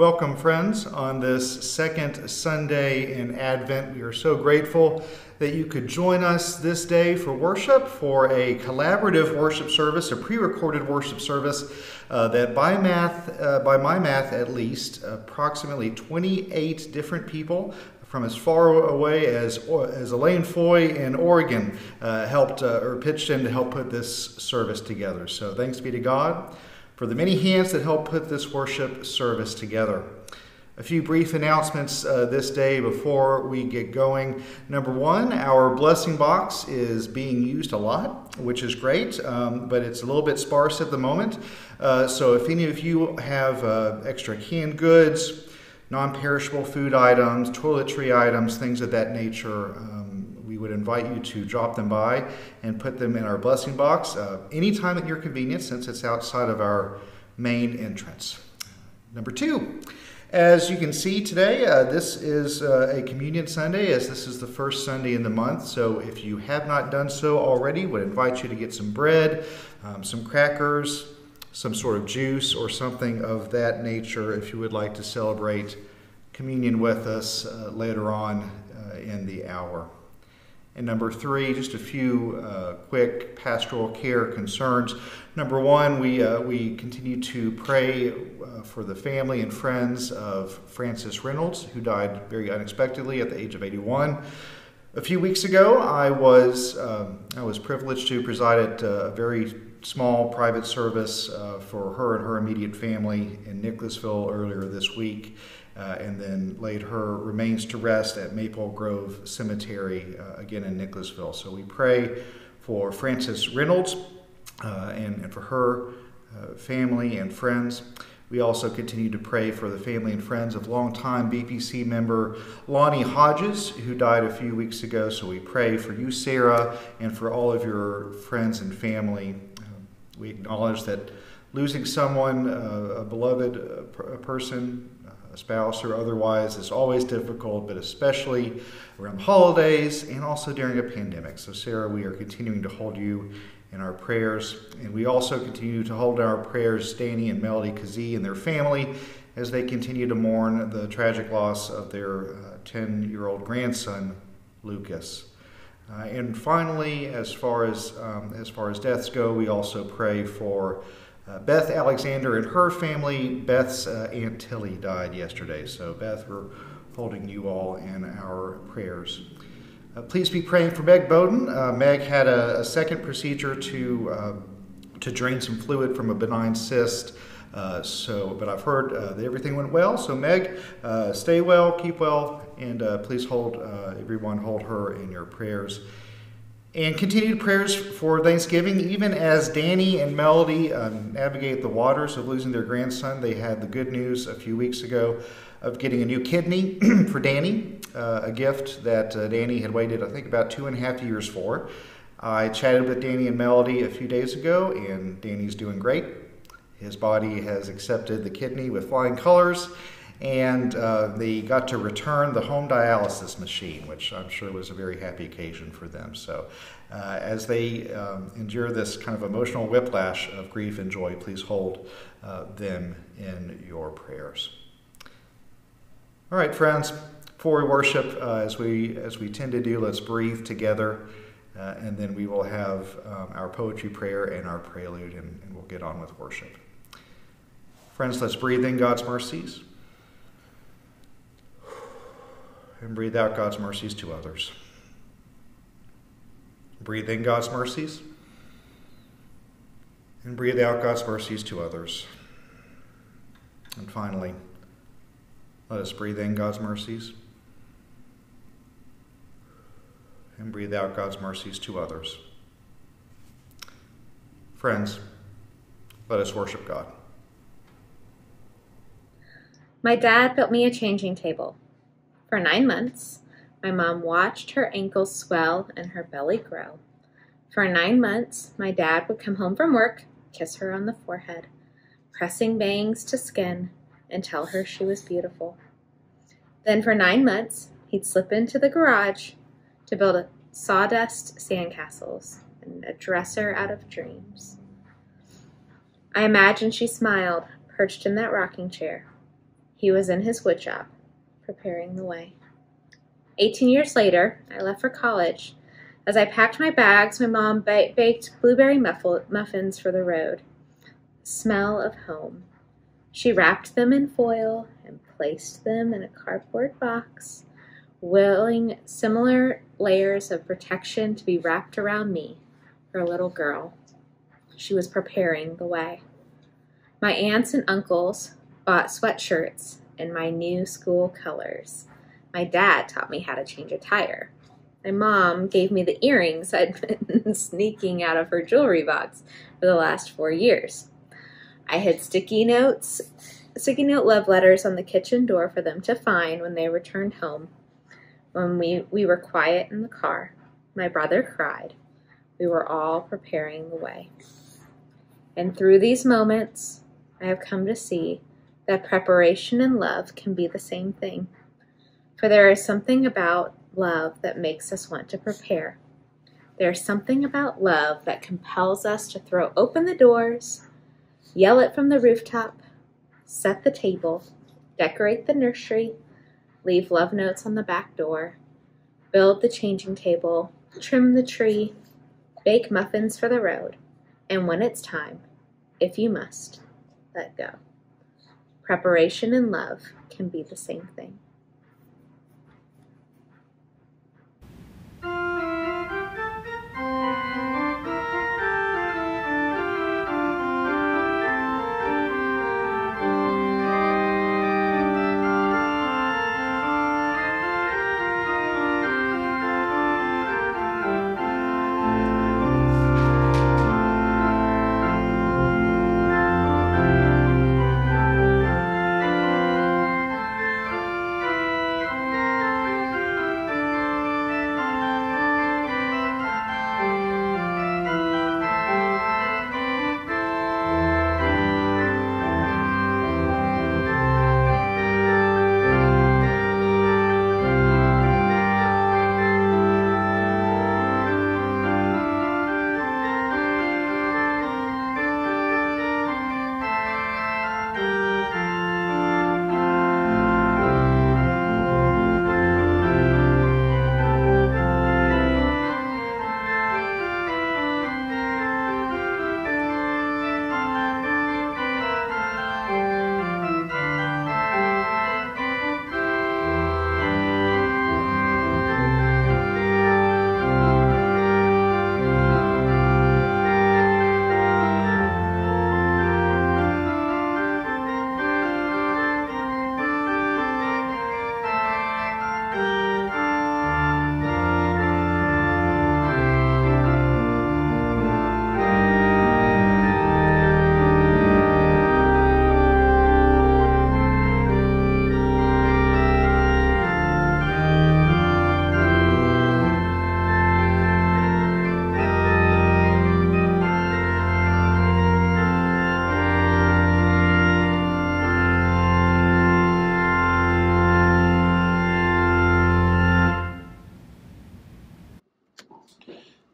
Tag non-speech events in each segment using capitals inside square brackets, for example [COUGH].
Welcome, friends, on this second Sunday in Advent. We are so grateful that you could join us this day for worship, for a collaborative worship service, a pre recorded worship service uh, that, by math, uh, by my math at least, approximately 28 different people from as far away as, as Elaine Foy in Oregon uh, helped uh, or pitched in to help put this service together. So thanks be to God for the many hands that helped put this worship service together. A few brief announcements uh, this day before we get going. Number one, our blessing box is being used a lot, which is great, um, but it's a little bit sparse at the moment. Uh, so if any of you have uh, extra canned goods, non perishable food items, toiletry items, things of that nature, we would invite you to drop them by and put them in our blessing box uh, anytime at your convenience since it's outside of our main entrance. Number two, as you can see today, uh, this is uh, a Communion Sunday as this is the first Sunday in the month. So if you have not done so already, would invite you to get some bread, um, some crackers, some sort of juice or something of that nature if you would like to celebrate communion with us uh, later on uh, in the hour. And number three, just a few uh, quick pastoral care concerns. Number one, we, uh, we continue to pray uh, for the family and friends of Frances Reynolds, who died very unexpectedly at the age of 81. A few weeks ago, I was, um, I was privileged to preside at a very small private service uh, for her and her immediate family in Nicholasville earlier this week uh, and then laid her remains to rest at Maple Grove Cemetery, uh, again in Nicholasville. So we pray for Frances Reynolds uh, and, and, for her uh, family and friends. We also continue to pray for the family and friends of longtime BPC member Lonnie Hodges, who died a few weeks ago. So we pray for you, Sarah, and for all of your friends and family. Um, we acknowledge that losing someone, uh, a beloved uh, person, a spouse or otherwise is always difficult, but especially around the holidays and also during a pandemic. So, Sarah, we are continuing to hold you in our prayers. And we also continue to hold our prayers Danny and Melody Kazee and their family as they continue to mourn the tragic loss of their 10 uh, year old grandson, Lucas. Uh, and finally, as far as, um, as far as deaths go, we also pray for uh, Beth Alexander and her family, Beth's uh, Aunt Tilly died yesterday. So, Beth, we're holding you all in our prayers. Uh, please be praying for Meg Bowden. Uh, Meg had a, a, second procedure to, uh, to drain some fluid from a benign cyst. Uh, so, but I've heard that everything went well. So, Meg, stay well, keep well, and please hold everyone, hold her in your prayers. And continued prayers for Thanksgiving, even as Danny and Melody um, navigate the waters of losing their grandson. They had the good news a few weeks ago of getting a new kidney [CLEARS THROAT] for Danny, uh, a gift that uh, Danny had waited, I think, about two and a half years for. I chatted with Danny and Melody a few days ago, and Danny's doing great. His body has accepted the kidney with flying colors and uh, they got to return the home dialysis machine, which I'm sure was a very happy occasion for them. So, uh, as they um, endure this kind of emotional whiplash of grief and joy, please hold uh, them in your prayers. All right, friends. Before we worship, uh, as we as we tend to do, let's breathe together, uh, and then we will have um, our poetry prayer and our prelude, and, and we'll get on with worship. Friends, let's breathe in God's mercies and breathe out God's mercies to others. Breathe in God's mercies and breathe out God's mercies to others. And finally, let us breathe in God's mercies and breathe out God's mercies to others. Friends, let us worship God. My dad built me a changing table. For nine months, my mom watched her ankles swell and her belly grow. For nine months, my dad would come home from work, kiss her on the forehead, pressing bangs to skin, and tell her she was beautiful. Then for nine months, he'd slip into the garage to build a sawdust sandcastles and a dresser out of dreams. I imagine she smiled, perched in that rocking chair, He was in his woodshop, preparing the way. Eighteen years later, I left for college. As I packed my bags, my mom ba- baked blueberry muffins for the road. smell of home. She wrapped them in foil and placed them in a cardboard box, willing similar layers of protection to be wrapped around me, her little girl. She was preparing the way. My aunts and uncles bought sweatshirts in my new school colors. My dad taught me how to change a tire. My mom gave me the earrings [LAUGHS] I'd been sneaking out of her jewelry box for the last four years. I had sticky notes, sticky note love letters on the kitchen door for them to find when they returned home. When we, we were quiet in the car, my brother cried. We were all preparing the way. And through these moments, I have come to see that preparation and love can be the same thing. For there is something about love that makes us want to prepare. There is something about love that compels us to throw open the doors, yell it from the rooftop, set the table, decorate the nursery, leave love notes on the back door, build the changing table, trim the tree, bake muffins for the road, and when it's time, if you must, let go. Preparation and love can be the same thing.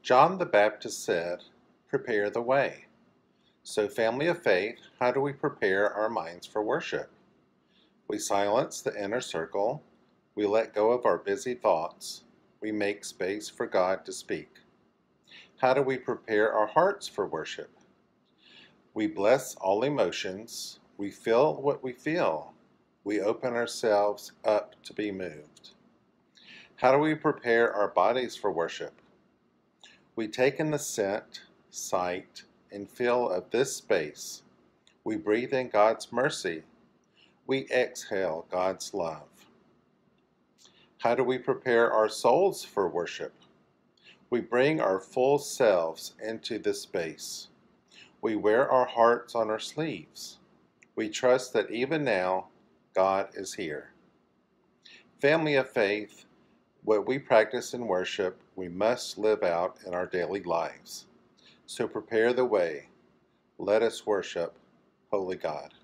John the Baptist said, Prepare the way. So, family of faith, how do we prepare our minds for worship? We silence the inner circle, we let go of our busy thoughts, we make space for God to speak. How do we prepare our hearts for worship? We bless all emotions, we feel what we feel, we open ourselves up to be moved. How do we prepare our bodies for worship? We take in the scent, sight, and feel of this space. We breathe in God's mercy. We exhale God's love. How do we prepare our souls for worship? We bring our full selves into this space. We wear our hearts on our sleeves. We trust that even now, God is here. Family of faith, what we practice in worship, we must live out in our daily lives. So prepare the way. Let us worship Holy God.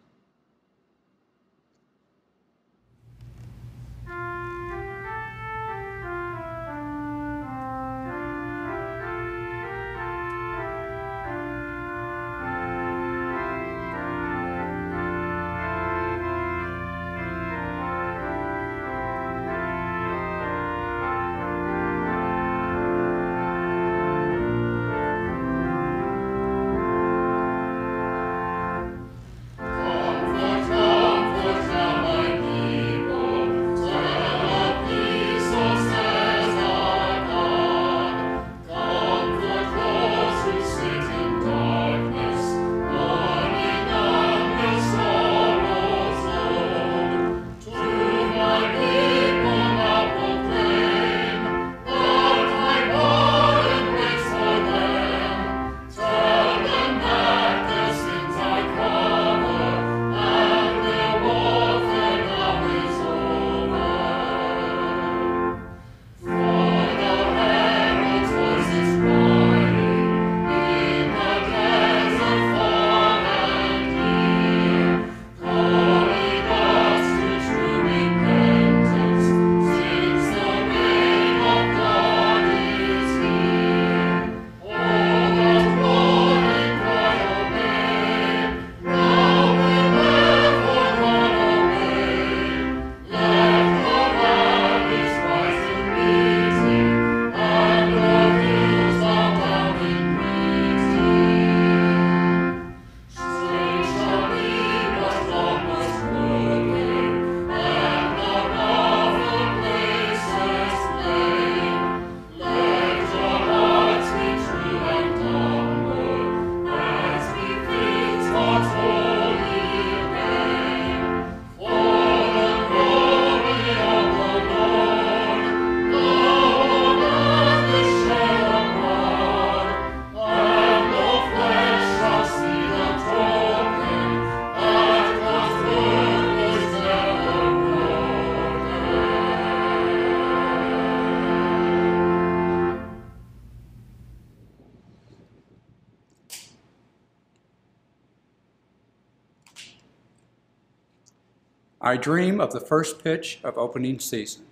I dream of the first pitch of opening season.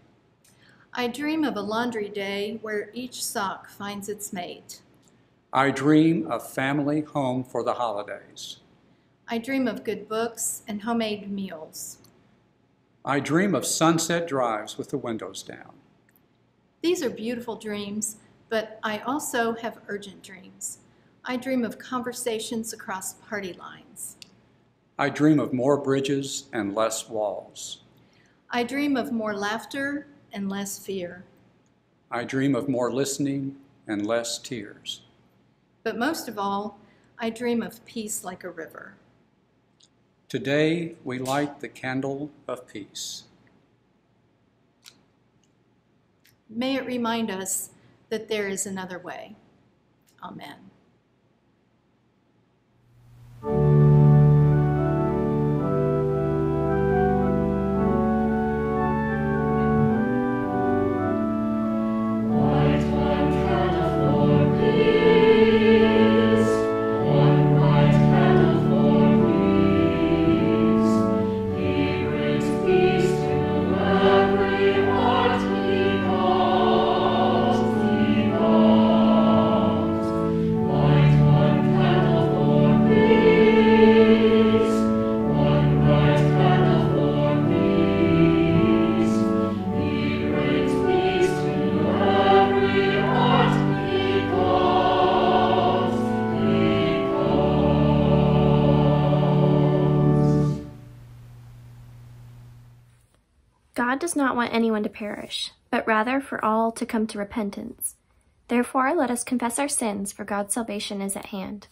I dream of a laundry day where each sock finds its mate. I dream of family home for the holidays. I dream of good books and homemade meals. I dream of sunset drives with the windows down. These are beautiful dreams, but I also have urgent dreams. I dream of conversations across party lines. I dream of more bridges and less walls. I dream of more laughter and less fear. I dream of more listening and less tears. But most of all, I dream of peace like a river. Today we light the candle of peace. May it remind us that there is another way. Amen. Want anyone to perish, but rather for all to come to repentance. Therefore, let us confess our sins, for God's salvation is at hand.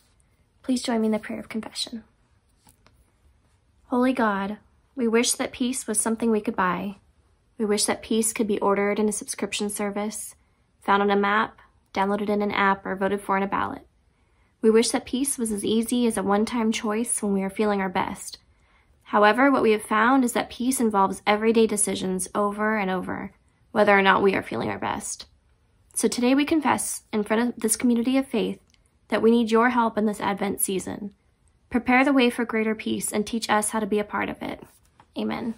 Please join me in the prayer of confession. Holy God, we wish that peace was something we could buy. We wish that peace could be ordered in a subscription service, found on a map, downloaded in an app, or voted for in a ballot. We wish that peace was as easy as a one time choice when we are feeling our best. However, what we have found is that peace involves everyday decisions over and over, whether or not we are feeling our best. So today we confess in front of this community of faith that we need your help in this Advent season. Prepare the way for greater peace and teach us how to be a part of it. Amen.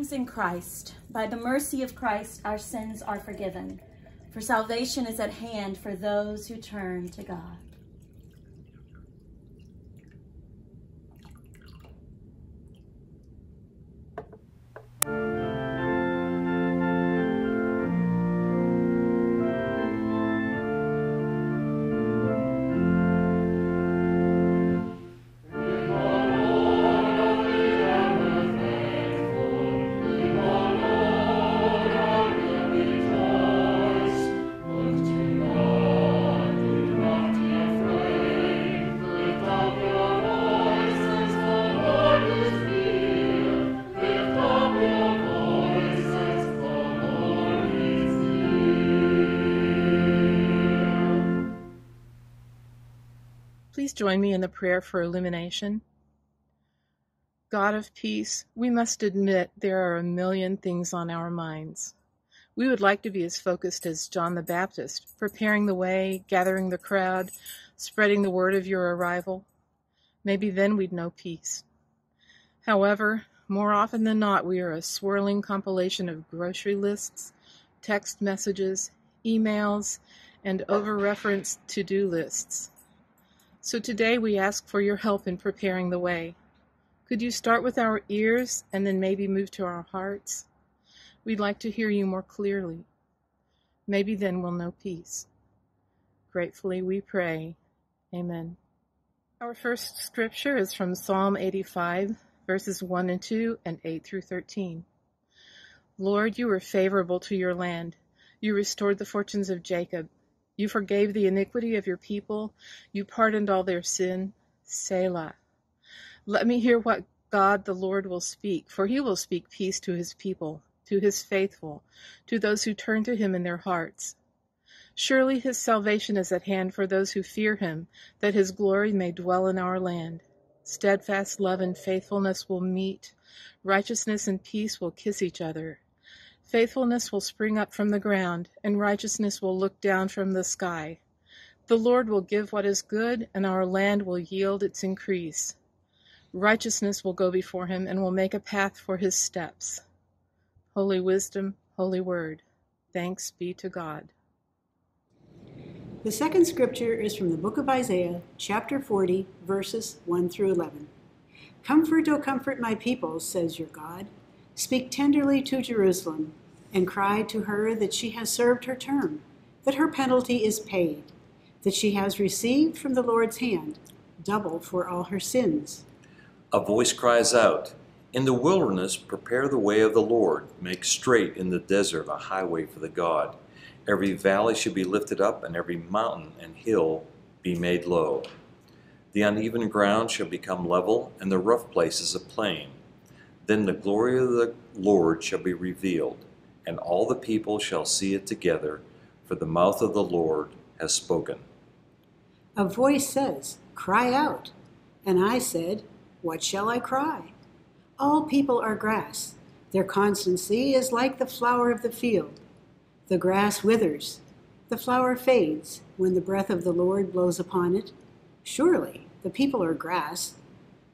In Christ, by the mercy of Christ, our sins are forgiven, for salvation is at hand for those who turn to God. Join me in the prayer for illumination. God of peace, we must admit there are a million things on our minds. We would like to be as focused as John the Baptist, preparing the way, gathering the crowd, spreading the word of your arrival. Maybe then we'd know peace. However, more often than not, we are a swirling compilation of grocery lists, text messages, emails, and over referenced to do lists. So today we ask for your help in preparing the way. Could you start with our ears and then maybe move to our hearts? We'd like to hear you more clearly. Maybe then we'll know peace. Gratefully we pray. Amen. Our first scripture is from Psalm 85, verses 1 and 2 and 8 through 13. Lord, you were favorable to your land. You restored the fortunes of Jacob. You forgave the iniquity of your people. You pardoned all their sin. Selah. Let me hear what God the Lord will speak, for he will speak peace to his people, to his faithful, to those who turn to him in their hearts. Surely his salvation is at hand for those who fear him, that his glory may dwell in our land. Steadfast love and faithfulness will meet, righteousness and peace will kiss each other. Faithfulness will spring up from the ground, and righteousness will look down from the sky. The Lord will give what is good, and our land will yield its increase. Righteousness will go before him and will make a path for his steps. Holy wisdom, holy word. Thanks be to God. The second scripture is from the book of Isaiah, chapter 40, verses 1 through 11. Comfort, O comfort my people, says your God. Speak tenderly to Jerusalem, and cry to her that she has served her term, that her penalty is paid, that she has received from the Lord's hand double for all her sins. A voice cries out, In the wilderness prepare the way of the Lord, make straight in the desert a highway for the God. Every valley should be lifted up, and every mountain and hill be made low. The uneven ground shall become level, and the rough places a plain. Then the glory of the Lord shall be revealed, and all the people shall see it together, for the mouth of the Lord has spoken. A voice says, Cry out. And I said, What shall I cry? All people are grass. Their constancy is like the flower of the field. The grass withers, the flower fades when the breath of the Lord blows upon it. Surely the people are grass.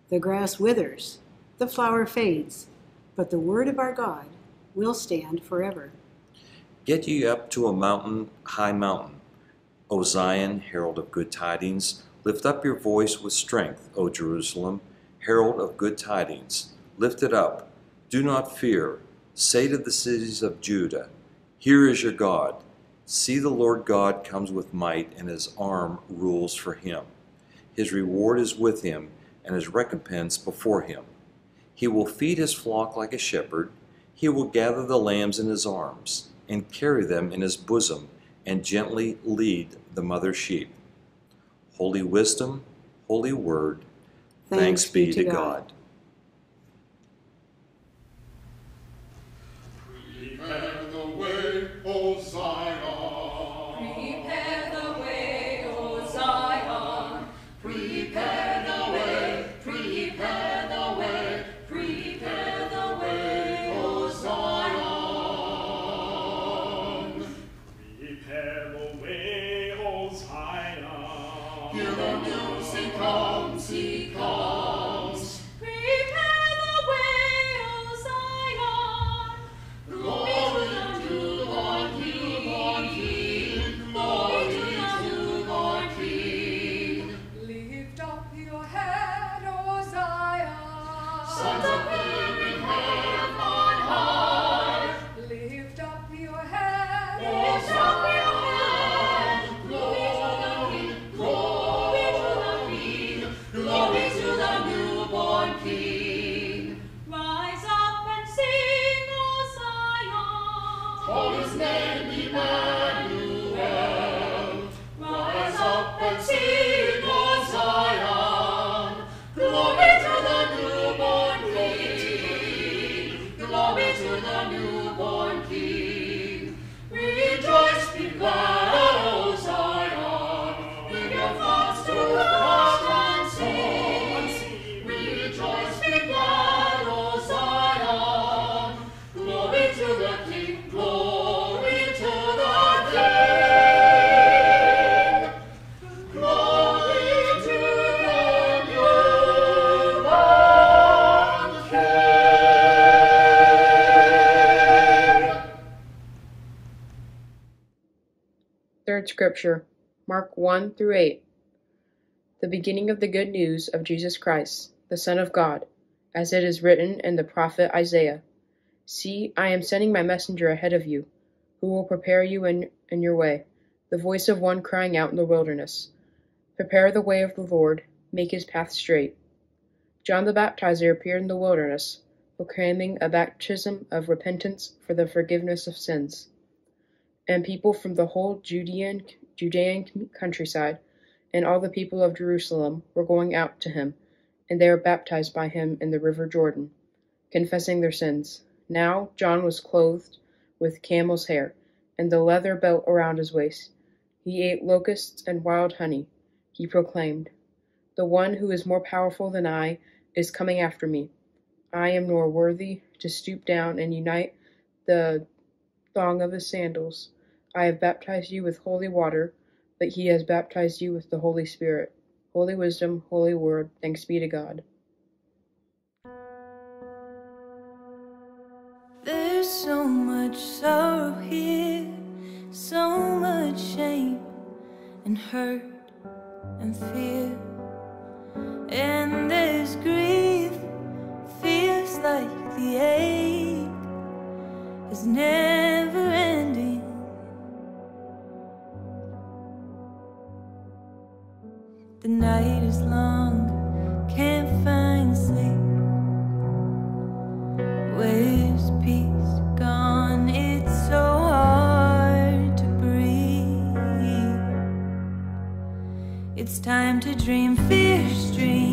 The grass withers, the flower fades, but the word of our God will stand forever. Get ye up to a mountain, high mountain. O Zion, herald of good tidings, lift up your voice with strength, O Jerusalem, herald of good tidings. Lift it up. Do not fear. Say to the cities of Judah, Here is your God. See, the Lord God comes with might, and his arm rules for him. His reward is with him, and his recompense before him. He will feed his flock like a shepherd. He will gather the lambs in his arms, and carry them in his bosom, and gently lead the mother sheep. Holy wisdom, holy word, thanks, thanks be, to God. God. Scripture, Mark 1 through 8. The beginning of the good news of Jesus Christ, the Son of God, as it is written in the prophet Isaiah See, I am sending my messenger ahead of you, who will prepare you in, in your way, the voice of one crying out in the wilderness. Prepare the way of the Lord, make his path straight. John the Baptizer appeared in the wilderness, proclaiming a baptism of repentance for the forgiveness of sins. And people from the whole Judean Judean countryside, and all the people of Jerusalem were going out to him, and they were baptized by him in the river Jordan, confessing their sins. Now John was clothed with camel's hair, and the leather belt around his waist. He ate locusts and wild honey. He proclaimed, The one who is more powerful than I is coming after me. I am nor worthy to stoop down and unite the thong of his sandals. I have baptized you with holy water, but he has baptized you with the Holy Spirit. Holy wisdom, holy word, thanks be to God. There's so much sorrow here, so much shame and hurt and fear. And there's grief, feels like the ache is never The night is long, can't find sleep. Where's peace gone? It's so hard to breathe. It's time to dream fierce dreams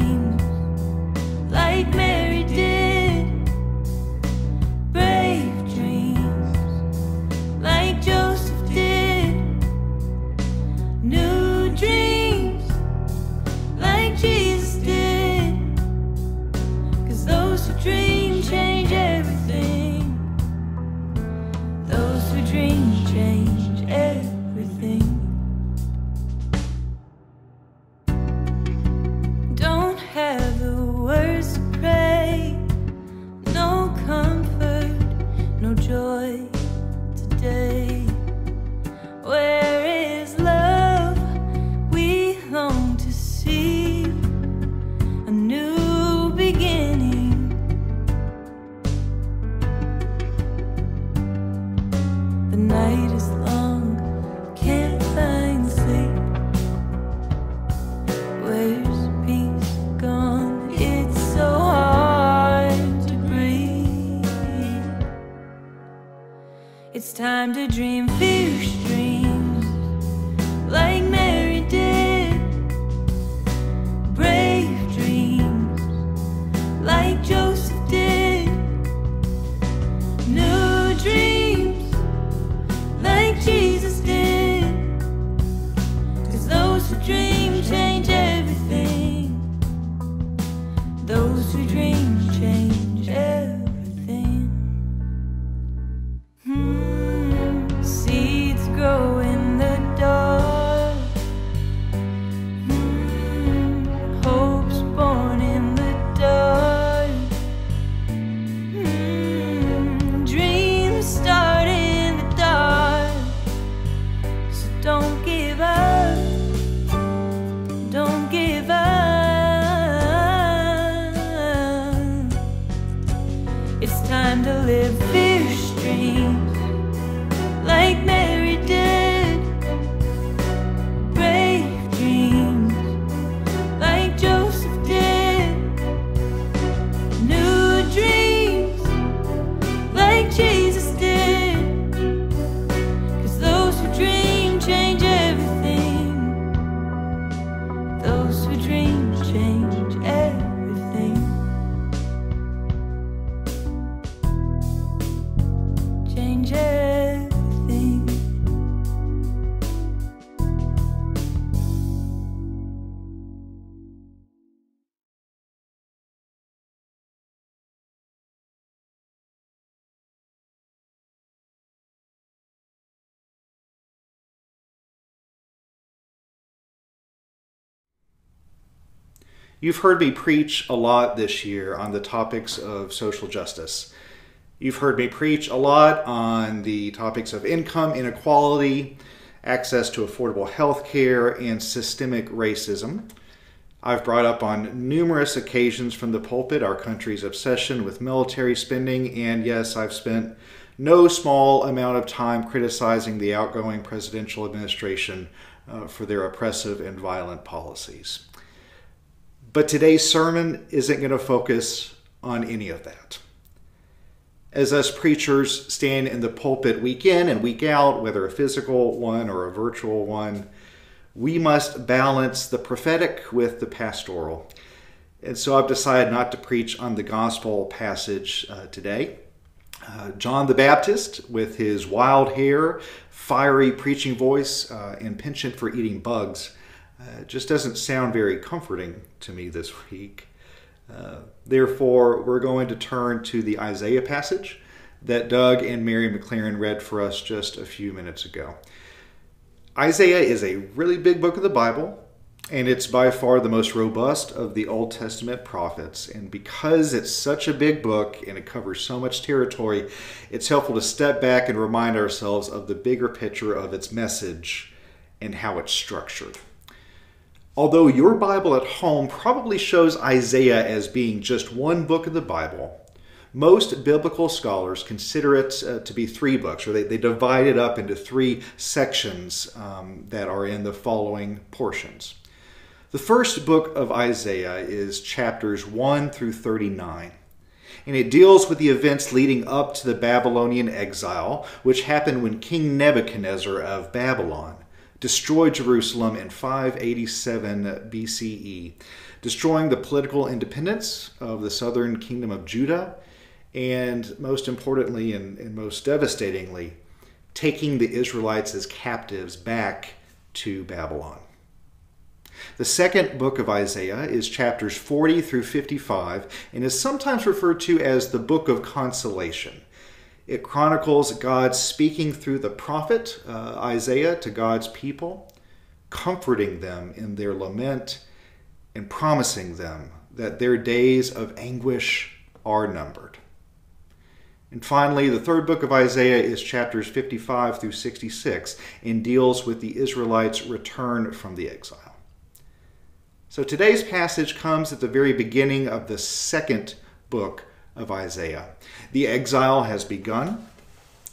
You've heard me preach a lot this year on the topics of social justice. You've heard me preach a lot on the topics of income inequality, access to affordable health care, and systemic racism. I've brought up on numerous occasions from the pulpit our country's obsession with military spending, and yes, I've spent no small amount of time criticizing the outgoing presidential administration uh, for their oppressive and violent policies. But today's sermon isn't going to focus on any of that. As us preachers stand in the pulpit week in and week out, whether a physical one or a virtual one, we must balance the prophetic with the pastoral. And so I've decided not to preach on the gospel passage uh, today. Uh, John the Baptist, with his wild hair, fiery preaching voice, uh, and penchant for eating bugs, uh, just doesn't sound very comforting to me this week. Uh, therefore, we're going to turn to the Isaiah passage that Doug and Mary McLaren read for us just a few minutes ago. Isaiah is a really big book of the Bible, and it's by far the most robust of the Old Testament prophets. And because it's such a big book and it covers so much territory, it's helpful to step back and remind ourselves of the bigger picture of its message and how it's structured. Although your Bible at home probably shows Isaiah as being just one book of the Bible, most biblical scholars consider it uh, to be three books, or they, they divide it up into three sections um, that are in the following portions. The first book of Isaiah is chapters 1 through 39, and it deals with the events leading up to the Babylonian exile, which happened when King Nebuchadnezzar of Babylon destroyed Jerusalem in 587 BCE, destroying the political independence of the southern kingdom of Judah, and most importantly and, and most devastatingly, taking the Israelites as captives back to Babylon. The second book of Isaiah is chapters 40 through 55 and is sometimes referred to as the book of consolation. It chronicles God speaking through the prophet uh, Isaiah to God's people, comforting them in their lament and promising them that their days of anguish are numbered. And finally, the third book of Isaiah is chapters 55 through 66 and deals with the Israelites' return from the exile. So today's passage comes at the very beginning of the second book of Isaiah. The exile has begun.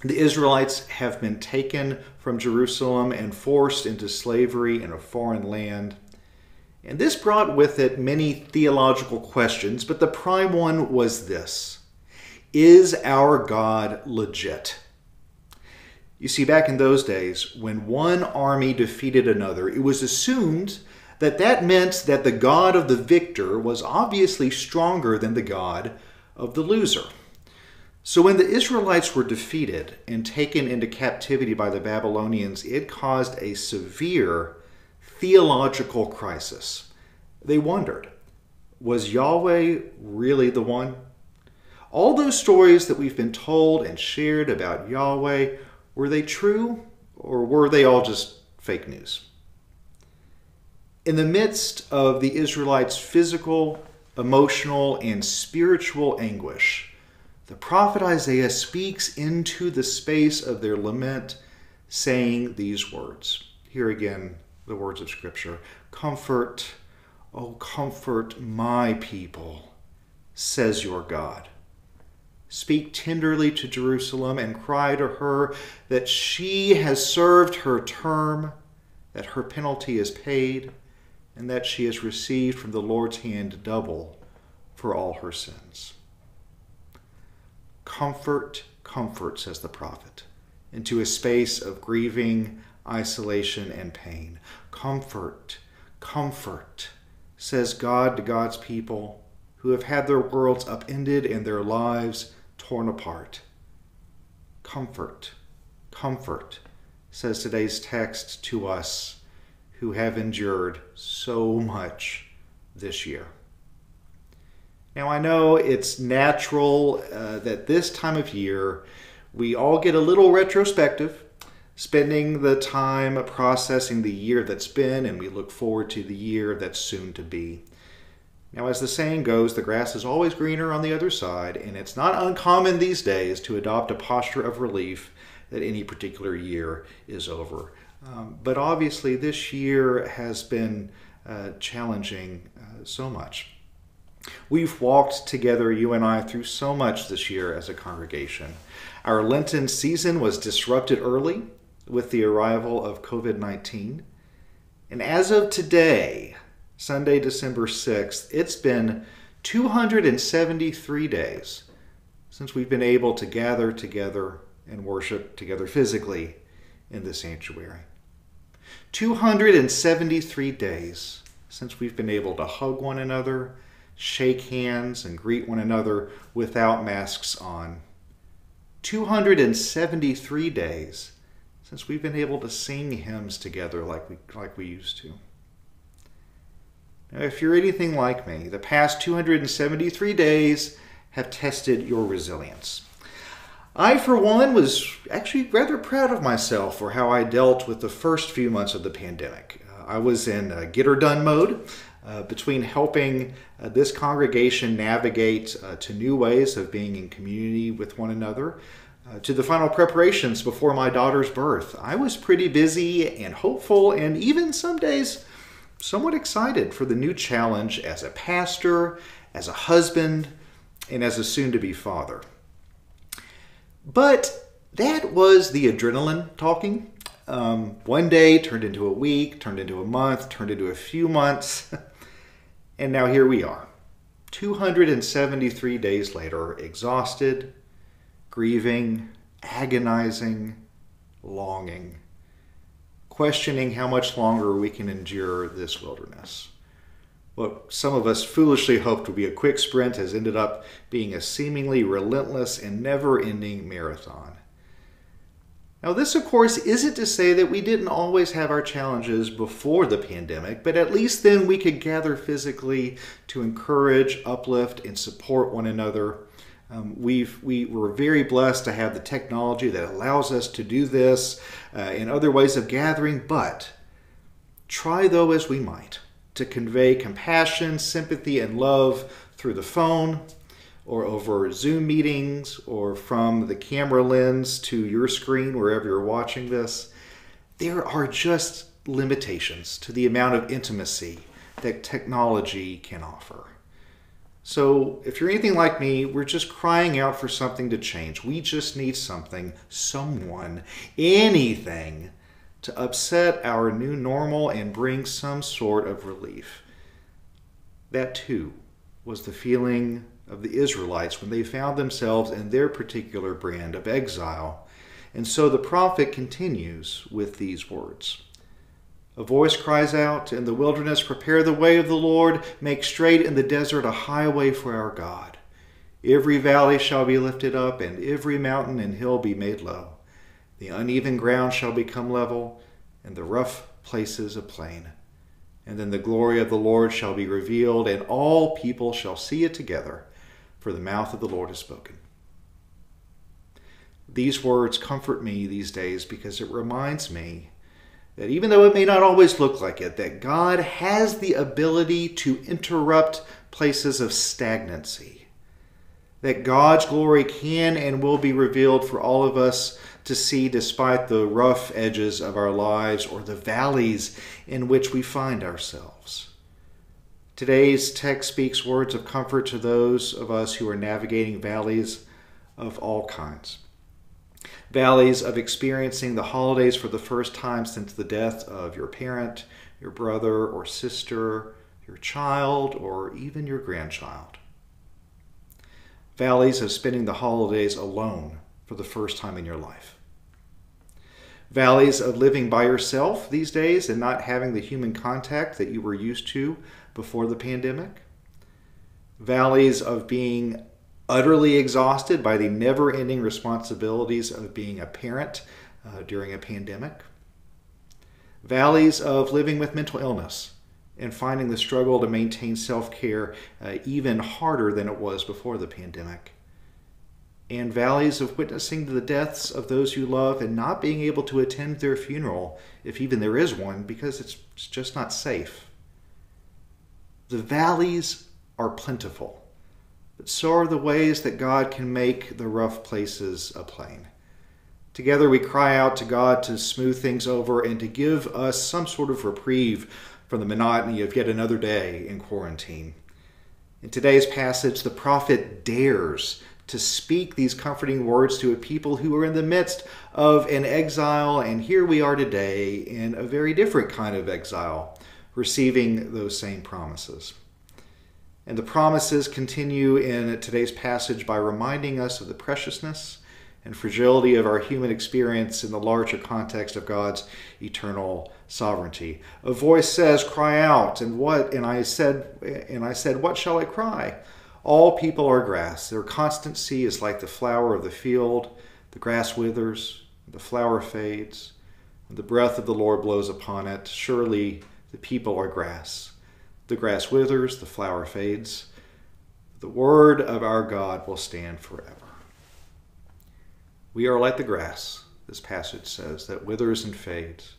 The Israelites have been taken from Jerusalem and forced into slavery in a foreign land. And this brought with it many theological questions, but the prime one was this Is our God legit? You see, back in those days, when one army defeated another, it was assumed that that meant that the God of the victor was obviously stronger than the God of the loser. So when the Israelites were defeated and taken into captivity by the Babylonians, it caused a severe theological crisis. They wondered, was Yahweh really the one? All those stories that we've been told and shared about Yahweh, were they true or were they all just fake news? In the midst of the Israelites' physical emotional, and spiritual anguish, the prophet Isaiah speaks into the space of their lament, saying these words. Here again, the words of Scripture Comfort, oh, comfort my people, says your God. Speak tenderly to Jerusalem and cry to her that she has served her term, that her penalty is paid and that she has received from the Lord's hand double for all her sins. Comfort, comfort, says the prophet, into a space of grieving, isolation, and pain. Comfort, comfort, says God to God's people who have had their worlds upended and their lives torn apart. Comfort, comfort, says today's text to us who have endured so much this year. Now, I know it's natural uh, that this time of year we all get a little retrospective, spending the time processing the year that's been, and we look forward to the year that's soon to be. Now, as the saying goes, the grass is always greener on the other side, and it's not uncommon these days to adopt a posture of relief that any particular year is over. Um, but obviously, this year has been uh, challenging uh, so much. We've walked together, you and I, through so much this year as a congregation. Our Lenten season was disrupted early with the arrival of COVID 19. And as of today, Sunday, December 6th, it's been 273 days since we've been able to gather together and worship together physically in the sanctuary. 273 days since we've been able to hug one another, shake hands, and greet one another without masks on. 273 days since we've been able to sing hymns together like we, like we used to. Now, if you're anything like me, the past 273 days have tested your resilience. I, for one, was actually rather proud of myself for how I dealt with the first few months of the pandemic. Uh, I was in uh, get her done mode uh, between helping uh, this congregation navigate uh, to new ways of being in community with one another. Uh, to the final preparations before my daughter's birth. I was pretty busy and hopeful, and even some days somewhat excited for the new challenge as a pastor, as a husband, and as a soon to be father. But that was the adrenaline talking. Um, one day turned into a week, turned into a month, turned into a few months, [LAUGHS] and now here we are. 273 days later, exhausted, grieving, agonizing, longing, questioning how much longer we can endure this wilderness. What some of us foolishly hoped would be a quick sprint has ended up being a seemingly relentless and never ending marathon. Now, this, of course, isn't to say that we didn't always have our challenges before the pandemic, but at least then we could gather physically to encourage, uplift, and support one another. Um, we've, we were very blessed to have the technology that allows us to do this uh, in other ways of gathering, but try, though, as we might, to convey compassion, sympathy, and love through the phone or over Zoom meetings or from the camera lens to your screen wherever you're watching this, there are just limitations to the amount of intimacy that technology can offer. So, if you're anything like me, we're just crying out for something to change. We just need something, someone, anything to upset our new normal and bring some sort of relief. That too was the feeling of the Israelites when they found themselves in their particular brand of exile. And so the prophet continues with these words. A voice cries out in the wilderness, Prepare the way of the Lord, make straight in the desert a highway for our God. Every valley shall be lifted up, and every mountain and hill be made low. The uneven ground shall become level, and the rough places a plain. And then the glory of the Lord shall be revealed, and all people shall see it together, for the mouth of the Lord has spoken. These words comfort me these days because it reminds me that even though it may not always look like it, that God has the ability to interrupt places of stagnancy. That God's glory can and will be revealed for all of us to see despite the rough edges of our lives or the valleys in which we find ourselves. Today's text speaks words of comfort to those of us who are navigating valleys of all kinds. Valleys of experiencing the holidays for the first time since the death of your parent, your brother or sister, your child, or even your grandchild. Valleys of spending the holidays alone for the first time in your life. Valleys of living by yourself these days and not having the human contact that you were used to before the pandemic. Valleys of being utterly exhausted by the never ending responsibilities of being a parent uh, during a pandemic. Valleys of living with mental illness and finding the struggle to maintain self care uh, even harder than it was before the pandemic and valleys of witnessing the deaths of those you love and not being able to attend their funeral, if even there is one, because it's just not safe. The valleys are plentiful, but so are the ways that God can make the rough places a plain. Together we cry out to God to smooth things over and to give us some sort of reprieve from the monotony of yet another day in quarantine. In today's passage, the prophet dares to speak these comforting words to a people who are in the midst of an exile, and here we are today in a very different kind of exile, receiving those same promises. And the promises continue in today's passage by reminding us of the preciousness and fragility of our human experience in the larger context of God's eternal sovereignty. A voice says, "Cry out." And what? And I said, and I said, "What shall I cry?" All people are grass. Their constancy is like the flower of the field. The grass withers, the flower fades, and the breath of the Lord blows upon it. Surely the people are grass. The grass withers, the flower fades. The word of our God will stand forever. We are like the grass, this passage says, that withers and fades.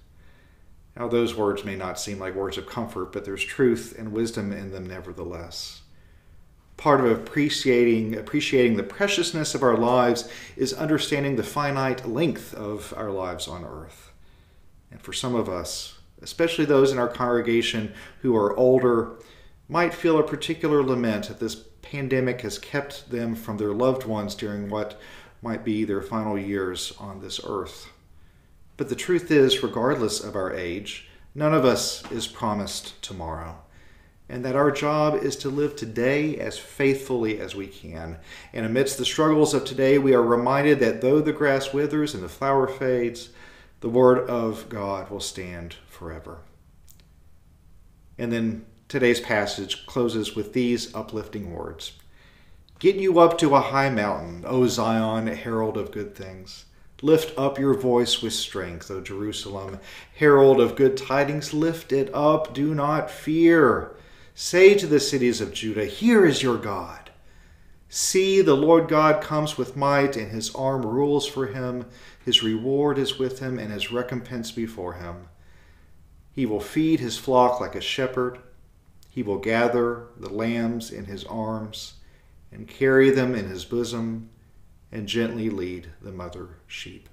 Now, those words may not seem like words of comfort, but there's truth and wisdom in them nevertheless. Part of appreciating, appreciating the preciousness of our lives is understanding the finite length of our lives on earth. And for some of us, especially those in our congregation who are older, might feel a particular lament that this pandemic has kept them from their loved ones during what might be their final years on this earth. But the truth is, regardless of our age, none of us is promised tomorrow. And that our job is to live today as faithfully as we can. And amidst the struggles of today, we are reminded that though the grass withers and the flower fades, the word of God will stand forever. And then today's passage closes with these uplifting words Get you up to a high mountain, O Zion, herald of good things. Lift up your voice with strength, O Jerusalem, herald of good tidings. Lift it up, do not fear. Say to the cities of Judah, Here is your God. See, the Lord God comes with might, and his arm rules for him. His reward is with him, and his recompense before him. He will feed his flock like a shepherd. He will gather the lambs in his arms and carry them in his bosom and gently lead the mother sheep.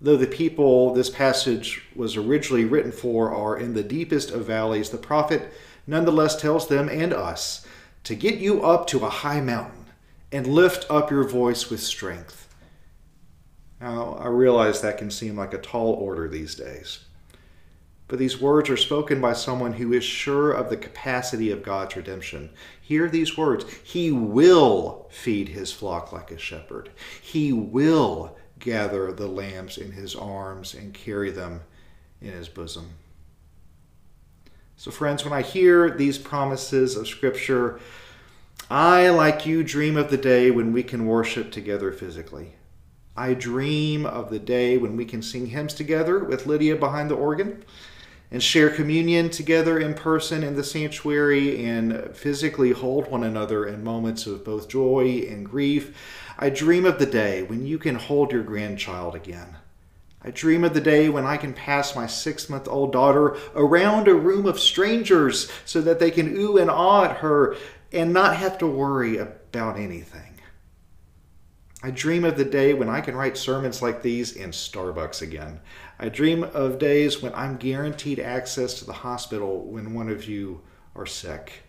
Though the people this passage was originally written for are in the deepest of valleys, the prophet nonetheless tells them and us to get you up to a high mountain and lift up your voice with strength. Now, I realize that can seem like a tall order these days. But these words are spoken by someone who is sure of the capacity of God's redemption. Hear these words He will feed his flock like a shepherd, He will gather the lambs in his arms and carry them in his bosom. So, friends, when I hear these promises of Scripture, I, like you, dream of the day when we can worship together physically. I dream of the day when we can sing hymns together with Lydia behind the organ and share communion together in person in the sanctuary and physically hold one another in moments of both joy and grief. I dream of the day when you can hold your grandchild again. I dream of the day when I can pass my six month old daughter around a room of strangers so that they can ooh and ah at her and not have to worry about anything. I dream of the day when I can write sermons like these in Starbucks again. I dream of days when I'm guaranteed access to the hospital when one of you are sick.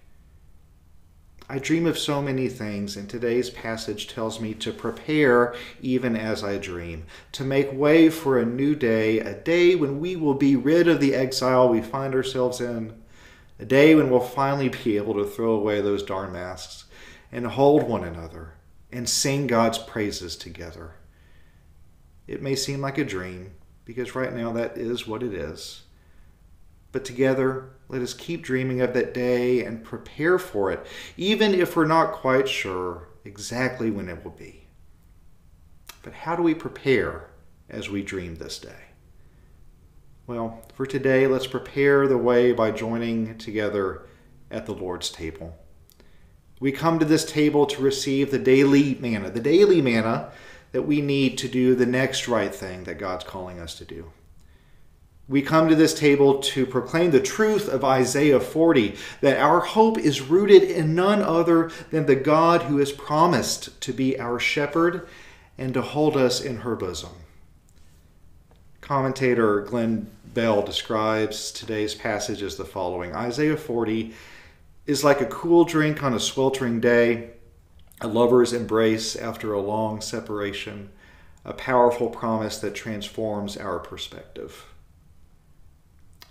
I dream of so many things, and today's passage tells me to prepare even as I dream, to make way for a new day, a day when we will be rid of the exile we find ourselves in, a day when we'll finally be able to throw away those darn masks and hold one another and sing God's praises together. It may seem like a dream, because right now that is what it is. But together, let us keep dreaming of that day and prepare for it, even if we're not quite sure exactly when it will be. But how do we prepare as we dream this day? Well, for today, let's prepare the way by joining together at the Lord's table. We come to this table to receive the daily manna, the daily manna that we need to do the next right thing that God's calling us to do. We come to this table to proclaim the truth of Isaiah 40 that our hope is rooted in none other than the God who has promised to be our shepherd and to hold us in her bosom. Commentator Glenn Bell describes today's passage as the following Isaiah 40 is like a cool drink on a sweltering day a lover's embrace after a long separation, a powerful promise that transforms our perspective.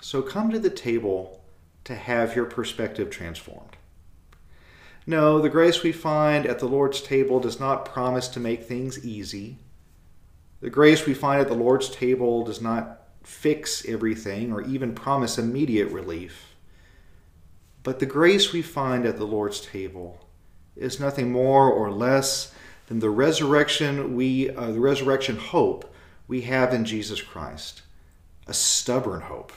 So come to the table to have your perspective transformed. No, the grace we find at the Lord's table does not promise to make things easy. The grace we find at the Lord's table does not fix everything or even promise immediate relief. But the grace we find at the Lord's table is nothing more or less than the resurrection we uh, the resurrection hope we have in Jesus Christ, a stubborn hope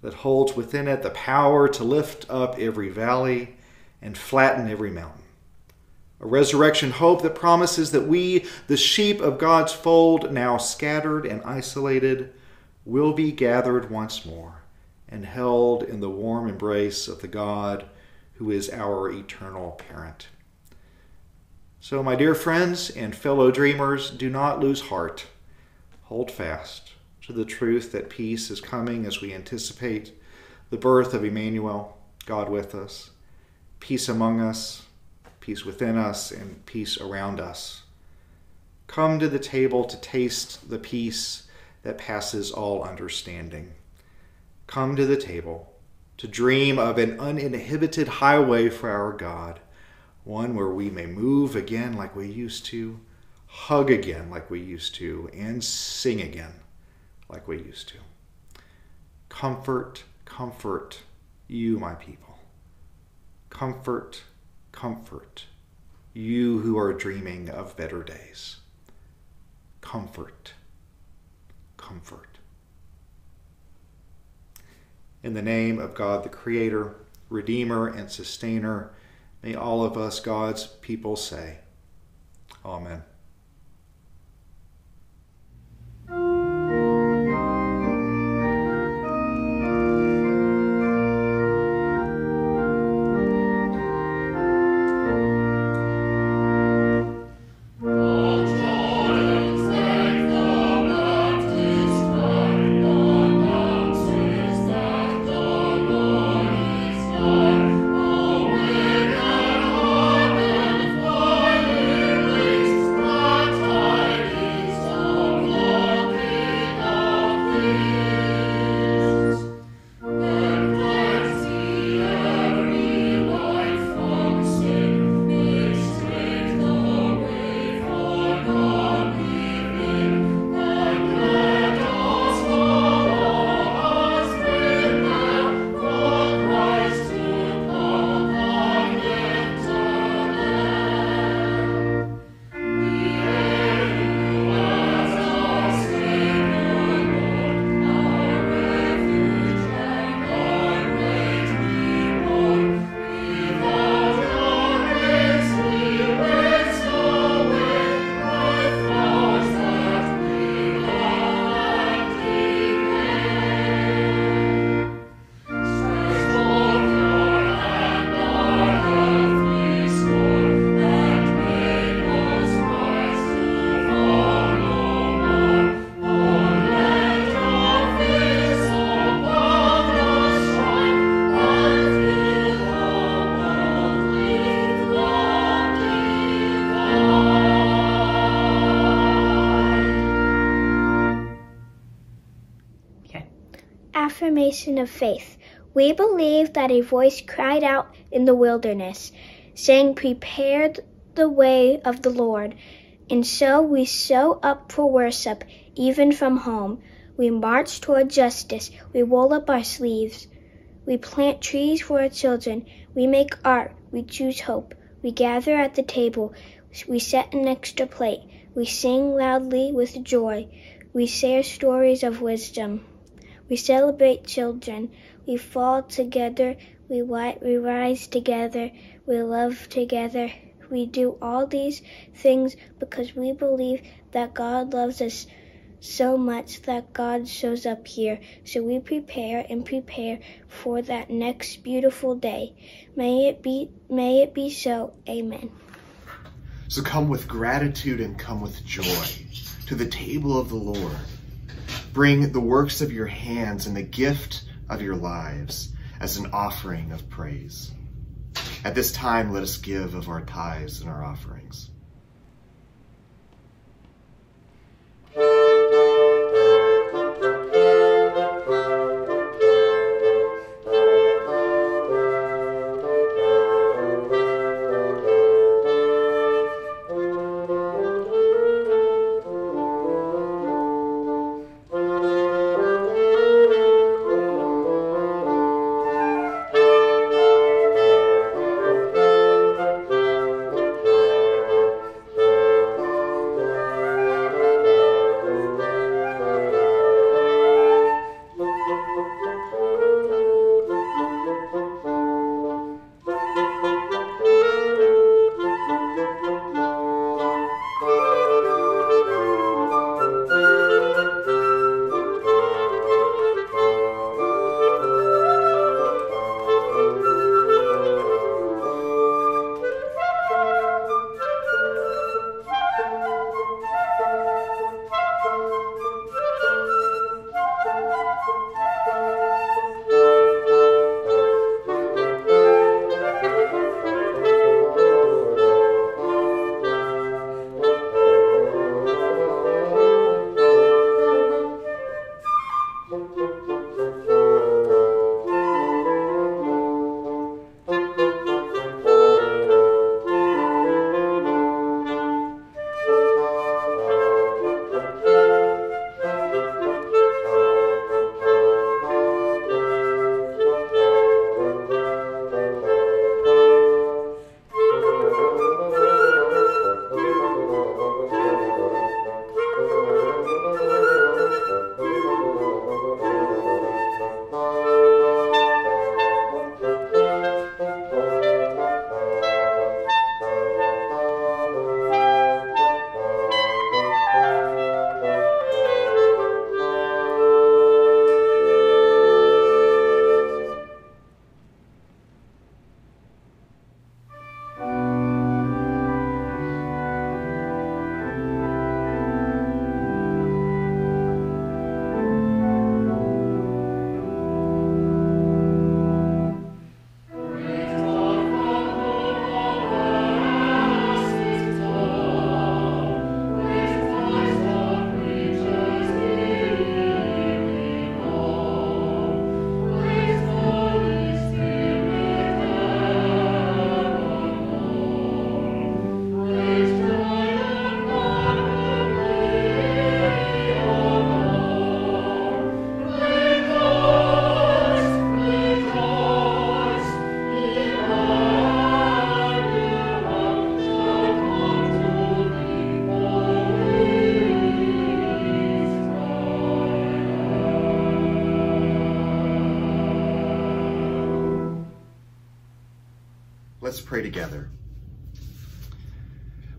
that holds within it the power to lift up every valley and flatten every mountain. A resurrection hope that promises that we, the sheep of God's fold, now scattered and isolated, will be gathered once more and held in the warm embrace of the God who is our eternal parent. So, my dear friends and fellow dreamers, do not lose heart. Hold fast to the truth that peace is coming as we anticipate the birth of Emmanuel, God with us peace among us, peace within us, and peace around us. Come to the table to taste the peace that passes all understanding. Come to the table to dream of an uninhibited highway for our God, one where we may move again like we used to, hug again like we used to, and sing again like we used to. Comfort, comfort you, my people. Comfort, comfort, you who are dreaming of better days. Comfort, comfort. In the name of God the Creator, Redeemer, and Sustainer, may all of us, God's people, say, Amen. Of faith. We believe that a voice cried out in the wilderness, saying, Prepare the way of the Lord. And so we show up for worship, even from home. We march toward justice. We roll up our sleeves. We plant trees for our children. We make art. We choose hope. We gather at the table. We set an extra plate. We sing loudly with joy. We share stories of wisdom. We celebrate children. We fall together. We, we rise together. We love together. We do all these things because we believe that God loves us so much that God shows up here. So we prepare and prepare for that next beautiful day. May it be may it be so. Amen. So come with gratitude and come with joy to the table of the Lord. Bring the works of your hands and the gift of your lives as an offering of praise. At this time, let us give of our tithes and our offerings.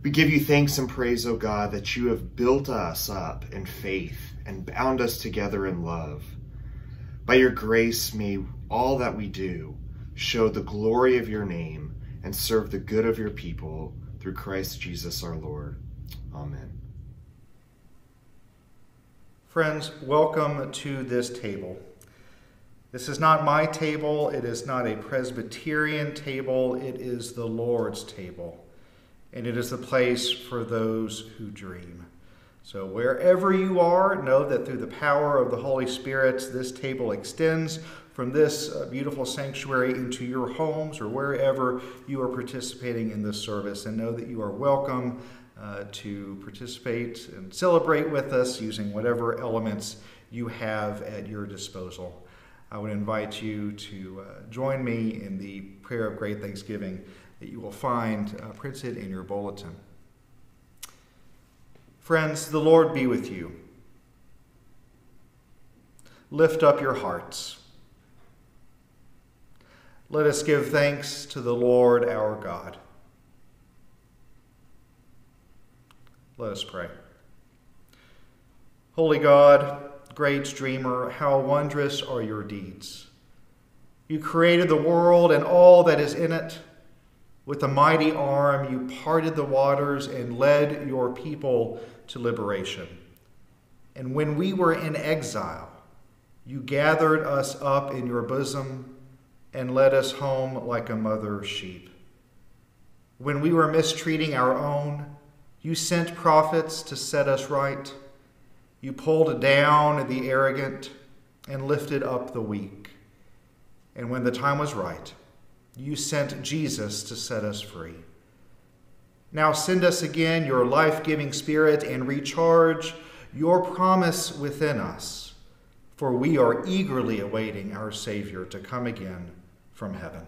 We give you thanks and praise, O God, that you have built us up in faith and bound us together in love. By your grace, may all that we do show the glory of your name and serve the good of your people through Christ Jesus our Lord. Amen. Friends, welcome to this table. This is not my table, it is not a Presbyterian table, it is the Lord's table. And it is the place for those who dream. So, wherever you are, know that through the power of the Holy Spirit, this table extends from this uh, beautiful sanctuary into your homes or wherever you are participating in this service. And know that you are welcome uh, to participate and celebrate with us using whatever elements you have at your disposal. I would invite you to uh, join me in the prayer of great thanksgiving that you will find uh, printed in your bulletin. Friends, the Lord be with you. Lift up your hearts. Let us give thanks to the Lord our God. Let us pray. Holy God, great dreamer, how wondrous are your deeds. You created the world and all that is in it. With a mighty arm, you parted the waters and led your people to liberation. And when we were in exile, you gathered us up in your bosom and led us home like a mother sheep. When we were mistreating our own, you sent prophets to set us right. You pulled down the arrogant and lifted up the weak. And when the time was right, you sent Jesus to set us free. Now send us again your life giving Spirit and recharge your promise within us, for we are eagerly awaiting our Savior to come again from heaven.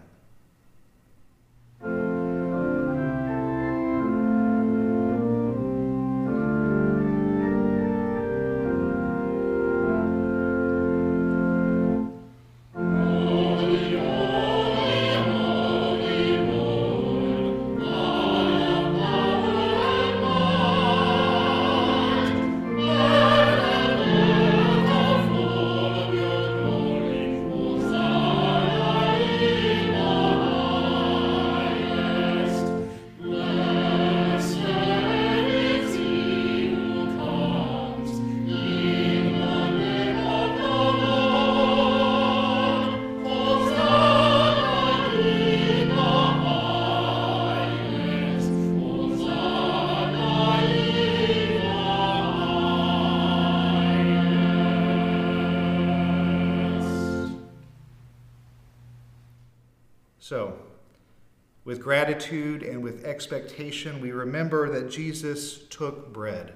With gratitude and with expectation, we remember that Jesus took bread,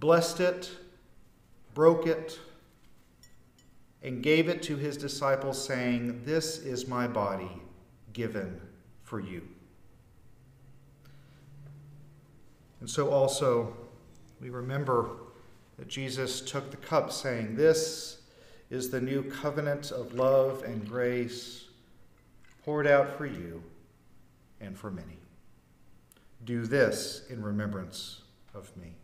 blessed it, broke it, and gave it to his disciples, saying, This is my body given for you. And so also, we remember that Jesus took the cup, saying, This is the new covenant of love and grace poured out for you and for many. Do this in remembrance of me.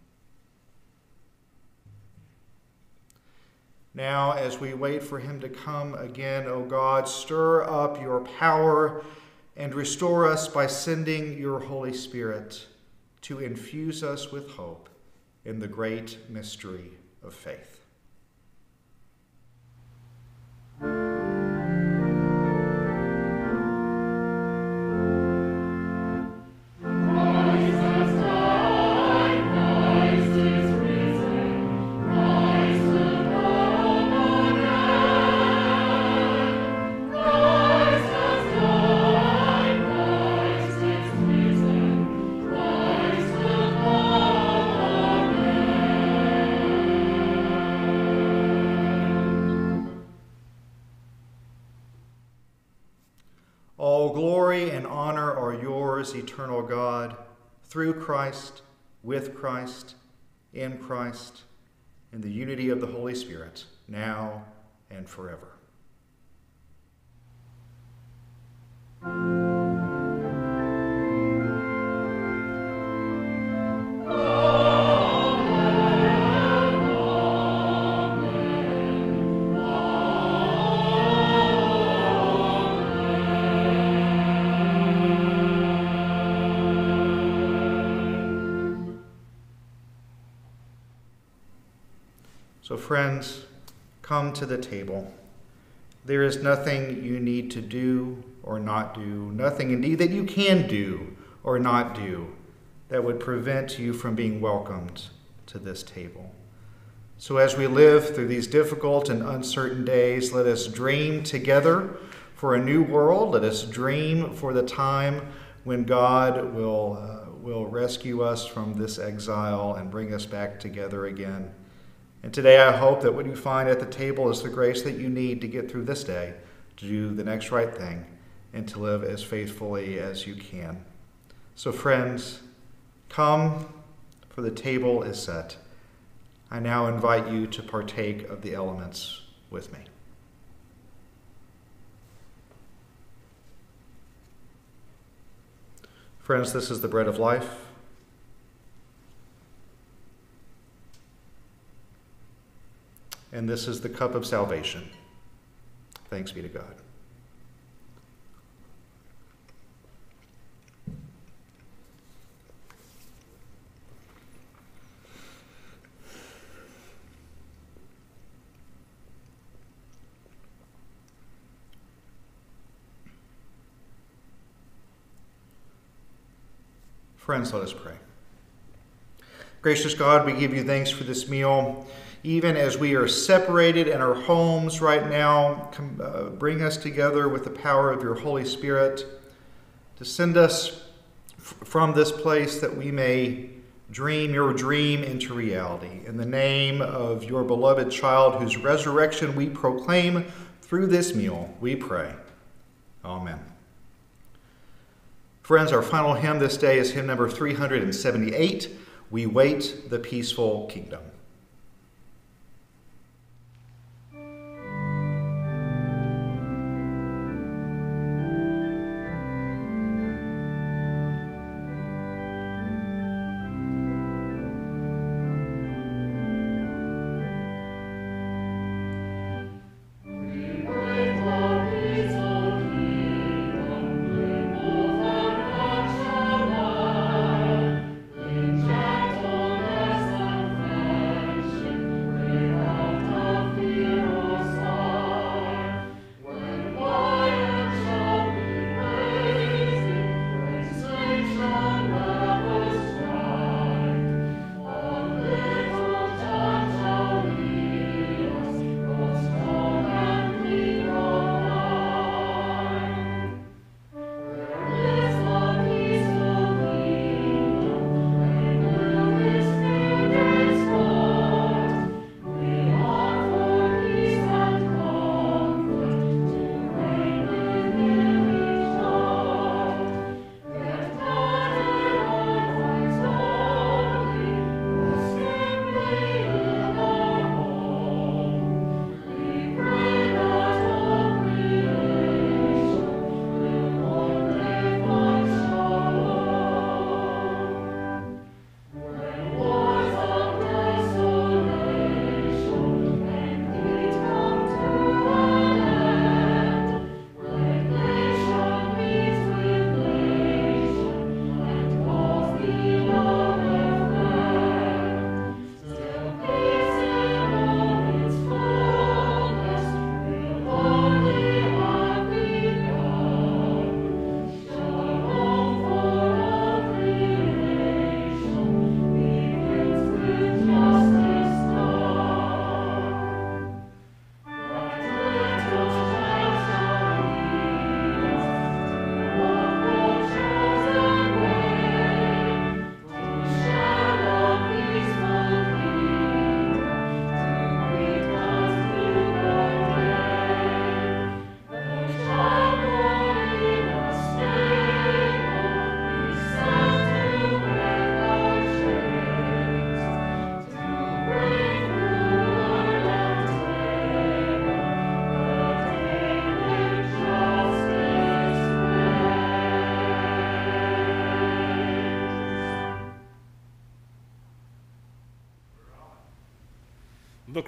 Now, as we wait for him to come again, O God, stir up your power and restore us by sending your Holy Spirit to infuse us with hope in the great mystery of faith. Christ, with Christ, in Christ, in the unity of the Holy Spirit, now and forever. Friends, come to the table. There is nothing you need to do or not do, nothing indeed that you can do or not do that would prevent you from being welcomed to this table. So, as we live through these difficult and uncertain days, let us dream together for a new world. Let us dream for the time when God will, uh, will rescue us from this exile and bring us back together again. And today, I hope that what you find at the table is the grace that you need to get through this day, to do the next right thing, and to live as faithfully as you can. So, friends, come, for the table is set. I now invite you to partake of the elements with me. Friends, this is the bread of life. And this is the cup of salvation. Thanks be to God. Friends, let us pray. Gracious God, we give you thanks for this meal. Even as we are separated in our homes right now, come, uh, bring us together with the power of your Holy Spirit to send us f- from this place that we may dream your dream into reality. In the name of your beloved child, whose resurrection we proclaim through this meal, we pray. Amen. Friends, our final hymn this day is hymn number 378 We Wait the Peaceful Kingdom.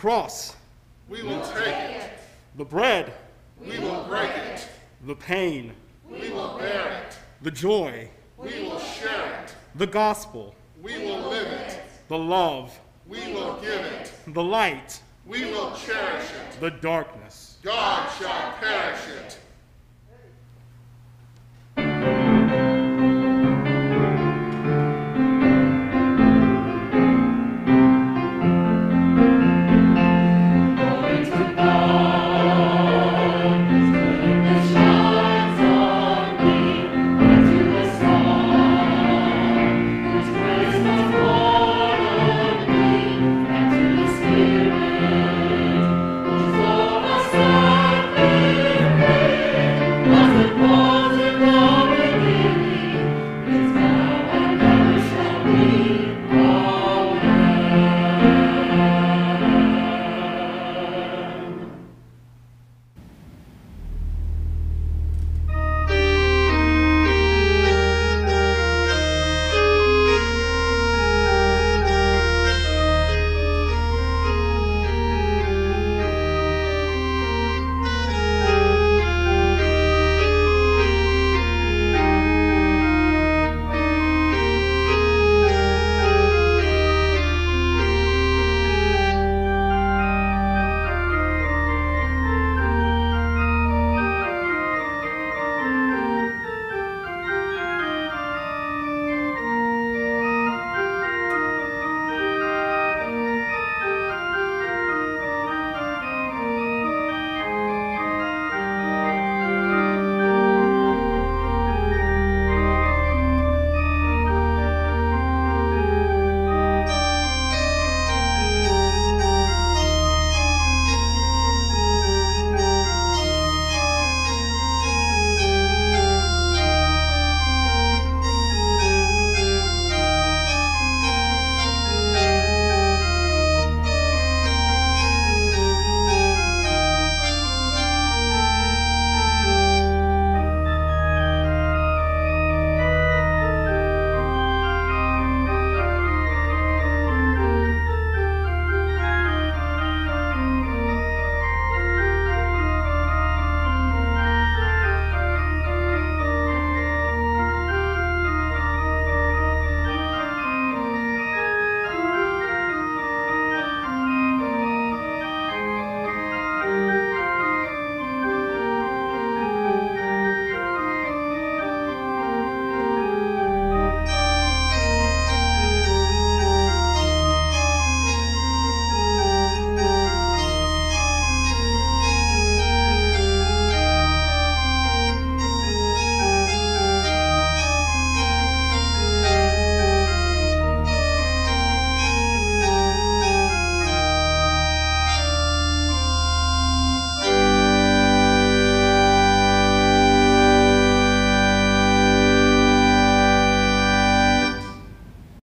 Cross. We will take it. The bread. We will break it. The pain. We will bear it. The joy. We will share it. The gospel. We will live it. The love. We will give it. The light. We will cherish it. The darkness. God shall perish it.